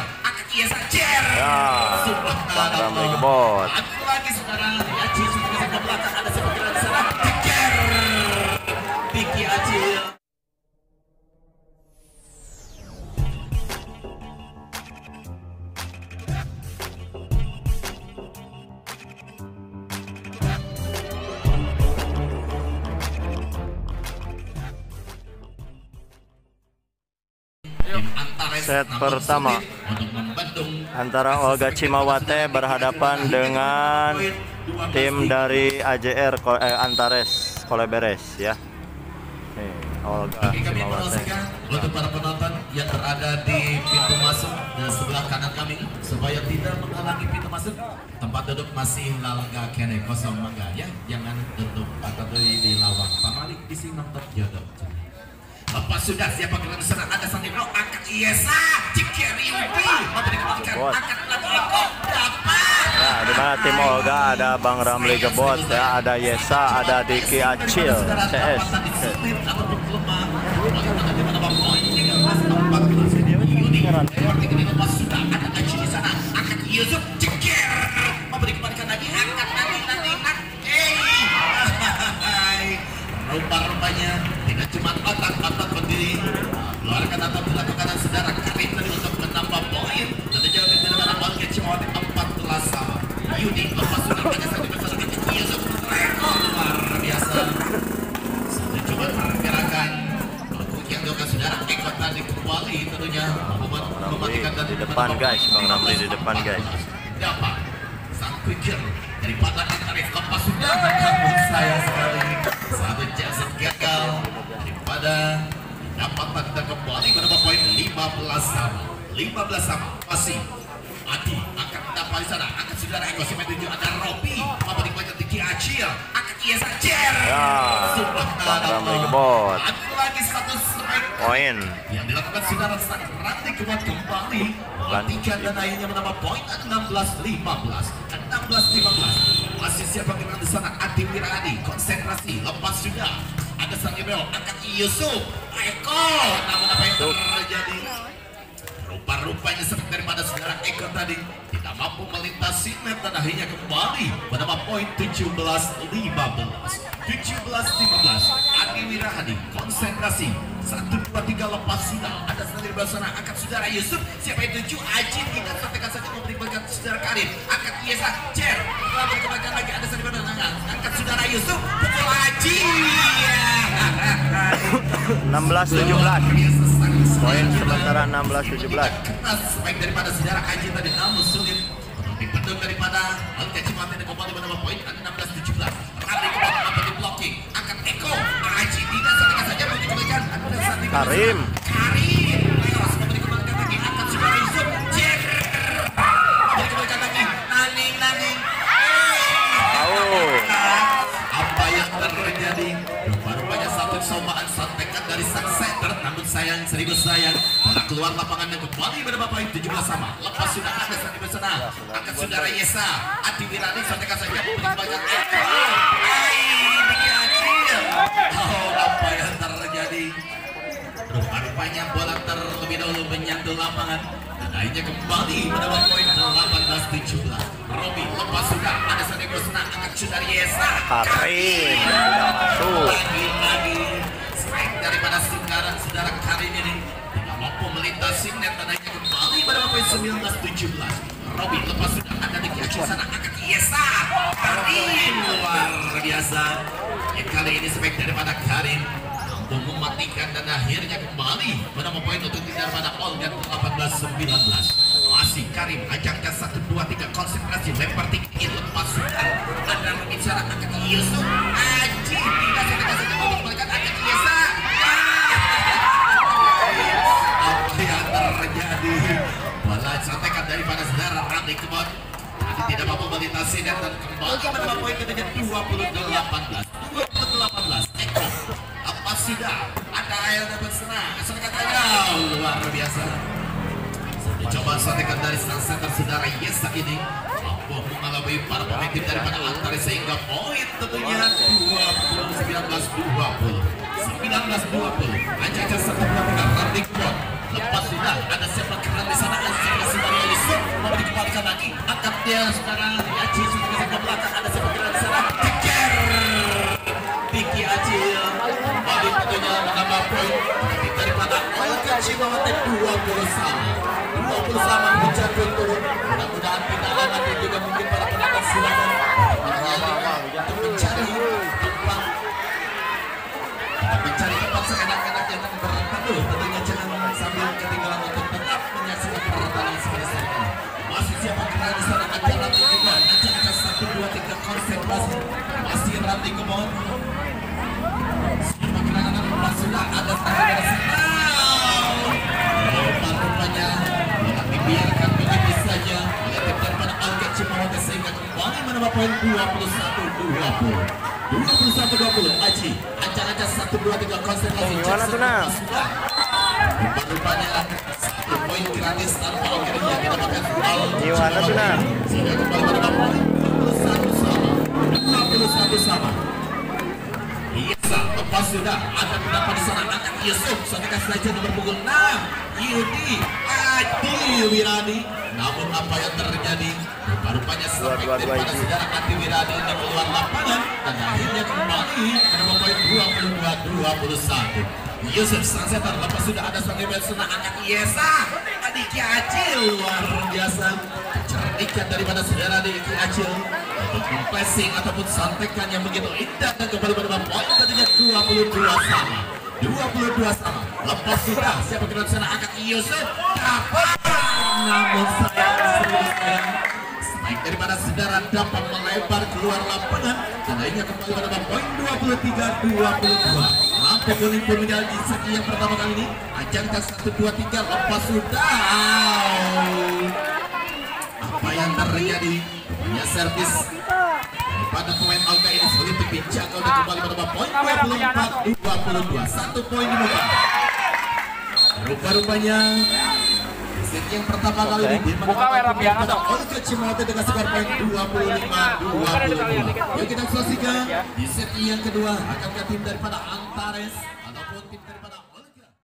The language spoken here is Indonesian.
Akak Iesa Cer. Ya, Bang Ramli. Satu lagi saudara, Set pertama. Antara Olga Cimawate berhadapan dengan tim dari AJR eh, Antares Koleberes ya. Nih, Olga kami Cimawate. untuk para penonton yang berada di pintu masuk di sebelah kanan kami supaya tidak menghalangi pintu masuk tempat duduk masih lalga kene kosong mangga ya jangan duduk atau di, di lawang pamalik di sini nonton jodoh Lepas sudah siapa gerak serang ada Sandro akan Iesa Cikeri Ubi memberi kebalikan Bot. akan lagi Eko dapat Ya, di mana tim Olga ada Bang Ramli Gebot ya, ada Yesa, ada Diki Acil CS. Rupa-rupanya tidak cuma otak-otak berdiri Keluarkan atau dilakukan saudara Karim tadi untuk menambah poin. Dan jauh di mana Bangkit Cimawati 14 sama Yudi lepas sudah pada satu bersama dengan Yusuf rekor luar biasa. Satu coba pergerakan Untuk yang doakan saudara Eko tadi kembali tentunya mematikan dan di depan, guys. Bang Ramli di depan, guys. Dapat. Sang pikir daripada Antarif lepas sudah namun sayang 15 sama. 15 sama. Masih. Adi akan mendapat di sana. Akan saudara Eko si menuju ada Robi memberi banyak tinggi Acil? Akan Iesa Cer Ya, Gebot. Ada lagi satu strike. Poin. yang dilakukan saudara sang Ranti Kebot kembali. Matikan dan akhirnya menambah poin. 16-15 16-15 masih siapa gerak di sana? Adi Wiradi konsentrasi. Lepas sudah ada sang Ibrahim angkat Yusuf Eko namun apa yang terjadi rupa-rupanya seperti daripada saudara Eko tadi tidak mampu melintasi net dan akhirnya kembali menambah poin 17-15 17-15 Adi Wirahadi konsentrasi 1 2 3 lepas sudah ada sendiri di sana angkat saudara Yusuf siapa yang tuju Ajin tidak sampaikan saja memberi bagian saudara Karim angkat Yesa Cer telah berkembangkan lagi ada sendiri di sana angkat saudara Yusuf pukul Ajin 16-17. Poin sementara 16-17. keras baik daripada saudara Aji tadi namun sulit untuk dipendung daripada Alka Cimate dan kembali menambah poin 16-17 Rani kembali dapat di blocking akan Eko Aji tidak sampaikan saja mau dikembalikan ada satu Karim. Karim seribu sayang bola keluar lapangan dan kembali menambah poin 17 sama. Lepas sudah ada saat di sana akan saudara Yesa Adi Wirani sampaikan saja banyak oh apa yang terjadi. Rupa-rupanya bola terlebih dahulu menyentuh lapangan. Dan akhirnya kembali menambah poin 18-17 Robi lepas sudah ada saat di sana akan saudara Yesa. Masuk. lagi-lagi akhirnya kembali pada poin 19-17 Robi lepas sudah. Ada di kaki sana. Akan Yesa Karim luar biasa. Yang kali ini strike daripada Karim. Mampu mematikan dan akhirnya kembali menambah poin untuk tidak pada Olga 18-19 masih Karim ajakkan 1 2 3 konsentrasi lempar tinggi lepas sudah. Ada bicara akan Yusuf Aji tidak saja saja tapi tidak mampu melintasi net dan kembali menambah poin ketika 20 18 20 18 Eko apa sudah ada yang dapat senang senang katanya luar biasa Coba sampaikan dari sang center saudara Yesa ini mampu mengalami para pemain tim daripada Antari sehingga poin tentunya 20 19 20 19 20 Aja-aja satu Akil sekarang Diki Aji sudah ke belakang ada seputaran sana Diki Aji ya. Bali tentunya menambah poin daripada Olga Cimawate 20 sama 20 sama menjaga turun. Mudah-mudahan kita akan juga mungkin para penonton silakan mencari mencari tempat yang tentunya jangan sambil ketinggalan untuk tetap menyaksikan pertandingan sebesar ini masih siapa kita di sana? Juga nanti ada satu dua tiga konsentrasi masih Randy Kemon siapa kira anak sudah ada tanda Rupa-rupanya Tidak dibiarkan begitu saja Melihatkan pada Alga Cimawate Sehingga kembali menambah poin 21-20 21-20 Aji Ancang-ancang 1, 2, 3 konsentrasi Gimana tuh, Nam? Rupa-rupanya Satu poin gratis tanpa akhirnya Mendapatkan Alga Gimana tuh, Nam? 21 21 sama Iya, lepas sudah ada berapa di sana akan Yusuf Soalnya saja nomor punggung 6 Yudi Adi Wiradi Namun apa yang terjadi Rupa-rupanya sampai Iji. saudara Adi Wiradi ini keluar lapangan Dan akhirnya kembali menambah poin 22-21 Yusuf Sansetar lepas sudah ada sebagai senang anak Yesa Adik Acil luar biasa cerdiknya daripada saudara di Adiknya Acil passing ataupun santekan yang begitu indah dan kembali pada poin tadinya 22 sama 22 sama lepas sudah siapa kira sana anak Yusuf dapat namun sayang serius daripada saudara dapat melebar keluar lapangan dan akhirnya kembali pada poin 23 22 penduling peminat di segi yang pertama kali ini. Ajangka 1, 2, 3, lepas sudah. Apa yang terjadi? Punya servis. Pada pemain Alga ini sulit dibincangkan dan kembali pada poin 24, 22 Satu poin di muka Rupa-rupanya Set yang pertama kali ini di Buka merah biang pada atau? Olga Cimawate dengan skor poin 25-22 Yuk kita saksikan di set yang kedua Akankah tim daripada Antares